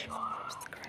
Subscribe,